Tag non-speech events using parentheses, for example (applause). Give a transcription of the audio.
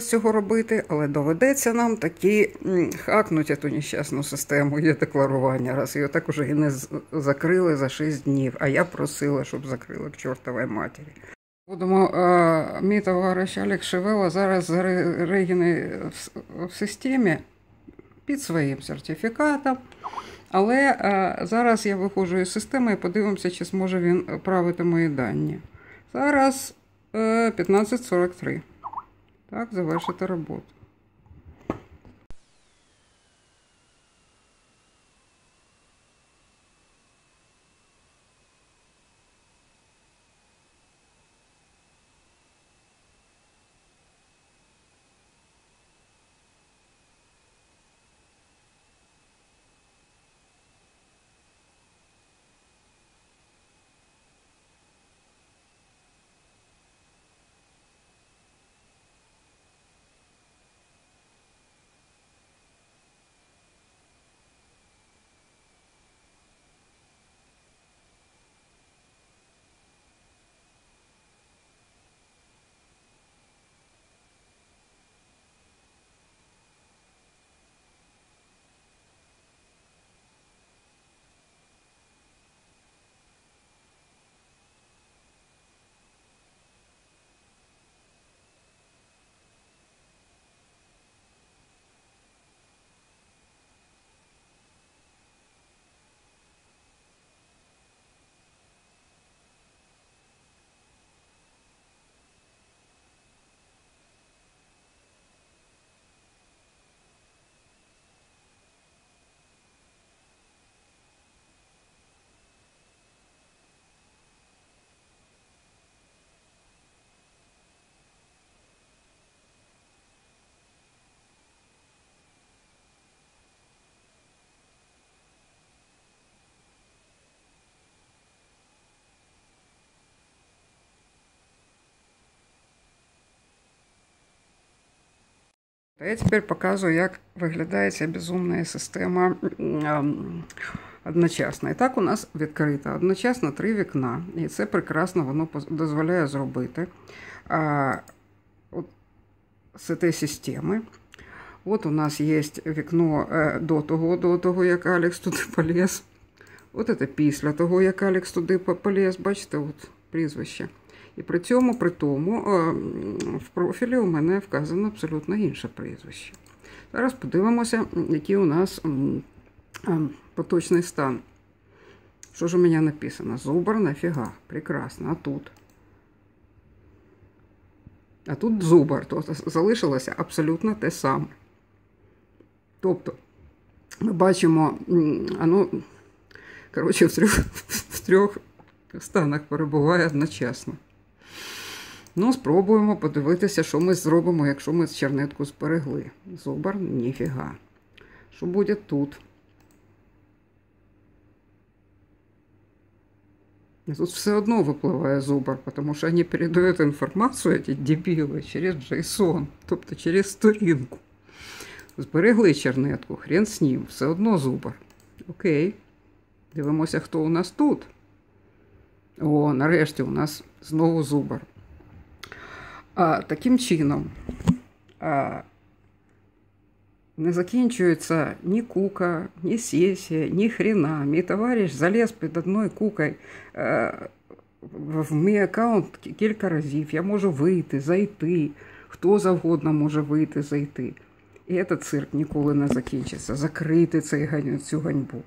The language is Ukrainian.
Цього робити, але доведеться нам таки м, хакнути ту нещасну систему є декларування, раз його так уже і не закрили за 6 днів. А я просила, щоб закрили к чортовій матері. Будемо, е, мій товариш Олег Шевела зараз зареєстрений в, в системі під своїм сертифікатом. Але е, зараз я виходжу із системи і подивимося, чи зможе він правити мої дані. Зараз е, 15.43. Так, завершити роботу. А я тепер показую, як виглядає ця безумна система ем, одночасно. І так у нас відкрита одночасно три вікна. І це прекрасно воно дозволяє зробити з цієї системи. От у нас є вікно е, до того, до того, як Алекс туди поліз. От це після того, як Алекс туди поліз, бачите, от прізвище. І при цьому, при тому, е, в профілі у мене вказано абсолютно інше прізвище. Зараз подивимося, який у нас ем, поточний стан. Що ж у мене написано? Зубр нафіга. Прекрасно. А тут? А тут зубр. Тобто залишилося абсолютно те саме. Тобто, ми бачимо, оно, коротше, в трьох, (laughs) в трьох станах перебуває одночасно. Ну, спробуємо подивитися, що ми зробимо, якщо ми чернетку зберегли. Зубар ніфіга. Що буде тут? Тут все одно випливає зубар, тому що вони передають інформацію, ці дебіли, через JSON, тобто через сторінку. Зберегли чернетку, хрен з ним, все одно зубар. Окей. Дивимося, хто у нас тут. О, нарешті у нас знову зубар. А, таким чином а, не закінчується ні кука, ні сесія, ні хрена. Мій товариш заліз під одною кукою е, в мій аккаунт кілька разів. Я можу вийти, зайти. Хто завгодно може вийти, зайти. І цей цирк ніколи не закінчиться. Закрити цей, цю ганьбу.